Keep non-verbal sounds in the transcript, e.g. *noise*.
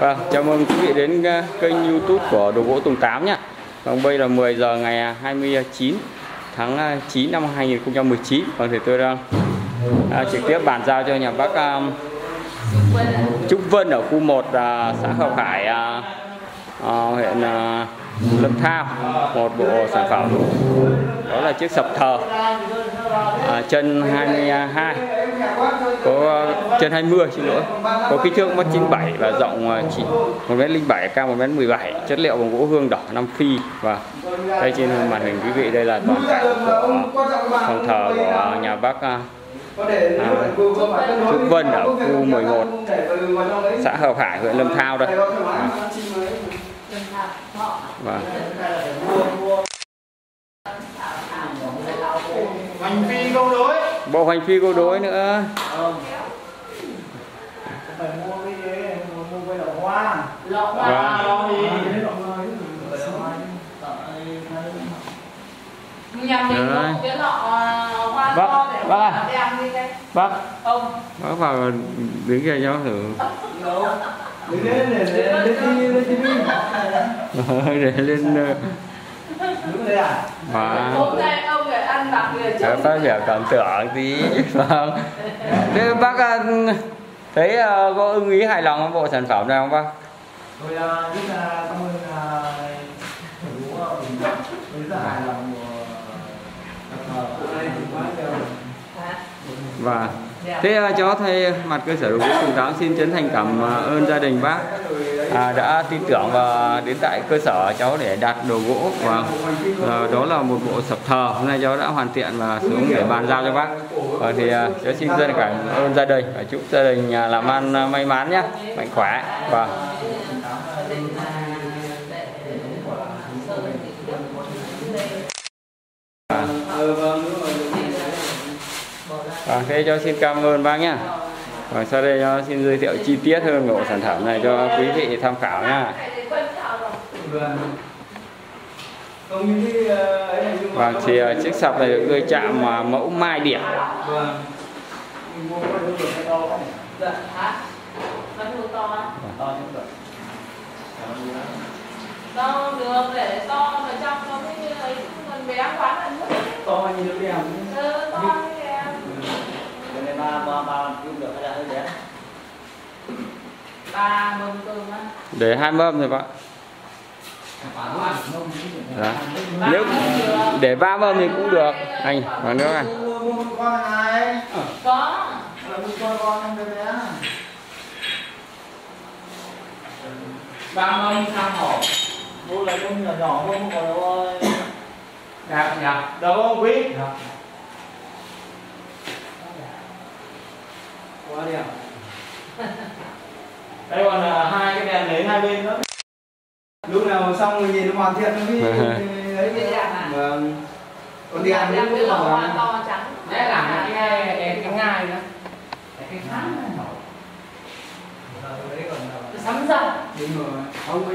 Vâng, chào mừng quý vị đến ờ, kênh YouTube của Đồ gỗ Tùng 8 nhé. Vâng, bây là 10 giờ ngày à, 29 tháng à, 9 năm 2019. Vâng, thì tôi đang à, trực tiếp bàn giao cho nhà bác um, Trúc Vân ở khu 1 à, xã Hợp Hải à, à, huyện à, Lâm Thao một bộ sản phẩm đó là chiếc sập thờ à, chân 22 có ờ, chân 20 xin lỗi. Có kích thước mất 97 và rộng ờ, chỉ 1m07 cao 1m17 chất liệu bằng gỗ hương đỏ Nam Phi và đây trên màn hình quý vị đây là toàn cảnh của ờ, phòng thờ của nhà bác à, Trúc Vân ở khu 11 xã Hợp Hải huyện Lâm Thao đây. À. và hành phi câu đối. Bộ hành phi câu đối nữa. phải mua cái đấy mua cái lọ hoa. Lọ hoa nhà mình có cái lọ hoa Vâng, to để vâng ạ. đem đi đây. Bác, không. Bác vào đứng kia cho thử. đứng lên để lên đi lên đi để lên à? Mặc người Để chồng phát biểu cảm tưởng tí. Vâng. Thế bác ờ, thấy ờ, có ưng ý hài lòng với bộ sản phẩm này không bác? Tôi là rất là cảm ơn đúng không tôi rất hài lòng và Dạ. thế ờ, cháu thay mặt cơ sở đồ gỗ Tùng Thắng xin chân thành cảm ờ, ơn gia đình bác. À, đã tin tưởng và đến tại cơ sở cháu để đặt đồ gỗ. Và ờ, đó là một bộ sập thờ. Hôm nay cháu đã hoàn thiện và xuống để bàn giao cho bác. Và thì ờ, cháu xin chân thành cảm ơn gia đình và chúc gia đình à, làm ăn à, may mắn nhé mạnh khỏe. Và ờ vâng đúng rồi và thế cho xin cảm ơn bác nhá. Và sau đây cho xin giới thiệu chi tiết hơn về bộ sản phẩm này cho quý vị tham khảo nha. và vâng, thì ờ, chiếc sập này được đưa chạm mà mẫu mai điểm. được to được để to mà trong nó mới ấy còn bé quá là nước to như nó đẹp ừ, to như em cái này ba ba ba kim được hay là hơi bé ba mâm cơm á Để hai mâm thôi bác. Đó. Nếu để ba mâm thì cũng được. Anh, còn nữa này. con có con con bé ba mâm sao hổ mua là con nhỏ nhỏ thôi không còn đâu ơi đẹp nhỉ đâu không quý quá đẹp *laughs* đây còn là hai cái đèn lấy hai bên nữa. Lúc nào xong rồi nhìn nó hoàn thiện nó mới ấy Thế đẹp à? vâng. Còn đèn nữa cái lọ hoa to trắng. Đấy là cái cái cái ngai đó. Cái đấy còn sắm đúng rồi